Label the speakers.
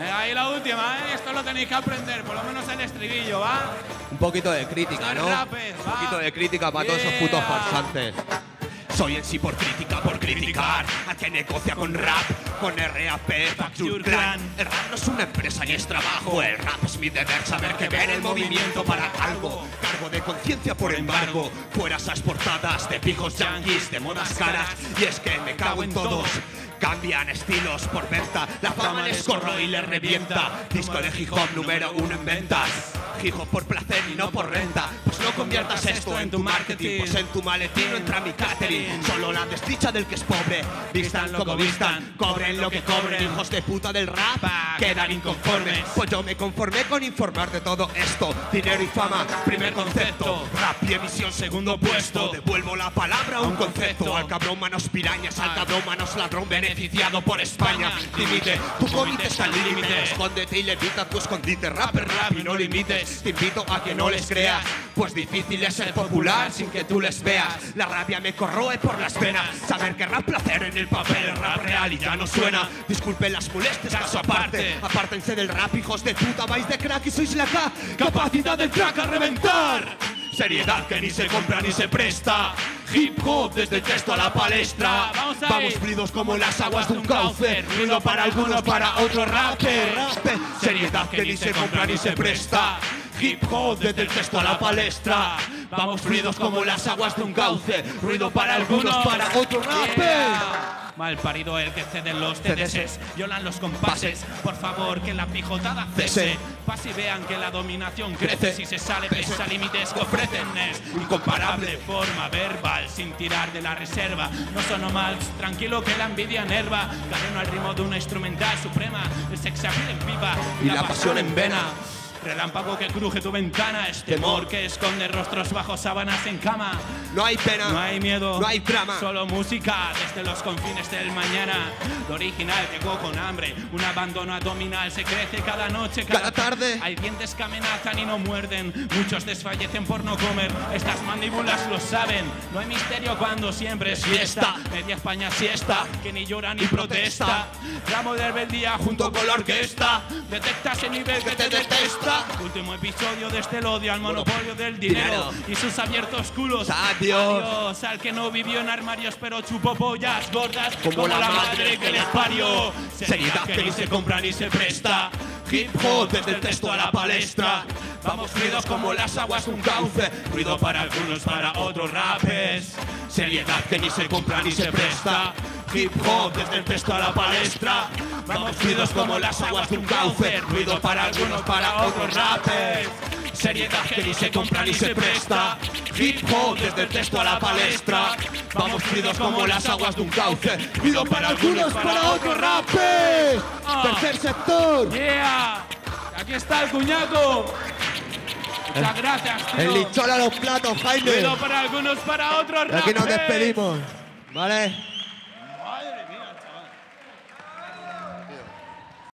Speaker 1: Eh, ahí la última, ¿eh? Esto lo tenéis que aprender, por lo menos el estribillo, ¿va?
Speaker 2: Un poquito de crítica, ¿no? Un poquito de crítica para todos esos putos farsantes. Soy en sí por crítica, por criticar al que negocia con rap, con RAP, Your Clan. El rap no es una empresa ni es trabajo, el rap es mi deber saber que ver el movimiento para algo. Cargo de conciencia, por embargo, fuera esas portadas de pijos yanquis, de modas caras, y es que me cago en todos. Cambian estilos por venta, la fama les corro y les revienta. Disco de hip hop número uno en ventas. Hop por placer y no por renta. Pues no conviertas esto en tu marketing, pues en tu maletín no entra mi catering. Solo la desdicha del que es pobre. Vistan que vistan, cobren lo que cobren. Hijos de puta del rap quedan inconformes. Pues yo me conformé con informar de todo esto. Dinero y fama, primer concepto. Rap y emisión, segundo puesto. Devuelvo la palabra a un concepto. Al cabrón manos pirañas, al cabrón manos ladrón beneficiado por España. Límite, tu comité está al límite. Escóndete y levita tu escondite. Rapper, rap y no limites. Te invito a que no les creas. Pues difícil es ser popular sin que tú les veas. La rabia me corroe por las venas. Saber que rap placer en el papel, rap real y ya no suena. Disculpen las molestias, caso aparte. Apártense del rap, hijos de puta. Vais de crack y sois la K. Capacidad del crack a reventar. Seriedad que ni se compra ni se presta. Hip hop desde el texto a la palestra.
Speaker 1: Vamos.
Speaker 2: Vamos fluidos como las aguas de un cauce. Ruido para algunos, para otros rapper. Seriedad que ni se compra ni se presta. Hip hop desde el texto a la palestra. Vamos fluidos como las aguas de un cauce. Ruido para algunos, para otros rapper.
Speaker 1: Yeah. Mal parido el que cede los CDS, violan los compases. Por favor, que la pijotada cese. Pas y vean que la dominación crece. Si se sale, pesa límites que ofrecen. Es incomparable forma verbal, sin tirar de la reserva. No sono mal, tranquilo que la envidia enerva. Cadeno al ritmo de una instrumental suprema. El sex appeal en viva
Speaker 2: Y la pasión en vena.
Speaker 1: Relámpago que cruje tu ventana, es temor que esconde rostros bajo sábanas en cama.
Speaker 2: No hay pena.
Speaker 1: No hay miedo,
Speaker 2: No hay drama.
Speaker 1: Solo música desde los confines del mañana. Lo original llegó con hambre. Un abandono abdominal se crece cada noche, cada,
Speaker 2: Cada tarde.
Speaker 1: Hay dientes que amenazan y no muerden. Muchos desfallecen por no comer. Estas mandíbulas lo saben. No hay misterio cuando siempre es fiesta. Media España siesta, que ni llora ni protesta. Ramo de rebeldía junto con la orquesta. Detecta ese nivel que te detesta. Último episodio de este odio al monopolio del dinero,
Speaker 2: Dinero.
Speaker 1: y sus abiertos culos.
Speaker 2: Adiós.
Speaker 1: Adiós al que no vivió en armarios pero chupó pollas gordas
Speaker 2: Como la madre que les parió.
Speaker 1: Seriedad que ni se compra ni se presta. Hip hop desde el texto a la palestra. Vamos fluidos como las aguas de un cauce. Ruido para algunos, para otros rapes. Seriedad que ni se compra ni se presta. Hip hop desde el texto a la palestra. Vamos fluidos como las aguas de un cauce. Ruido para algunos, para otros rapes. Seriedad que ni se compra ni se presta. Hip hop desde el texto a la palestra. Vamos fluidos como las aguas de un cauce. Ruido para algunos, para otros rapes. Ah.
Speaker 2: Tercer sector.
Speaker 1: Yeah. Aquí está el cuñaco. Muchas gracias, tío.
Speaker 2: El linchón a los platos, Jaime.
Speaker 1: Ruido para algunos, para otros
Speaker 2: Y aquí nos despedimos. ¿Vale?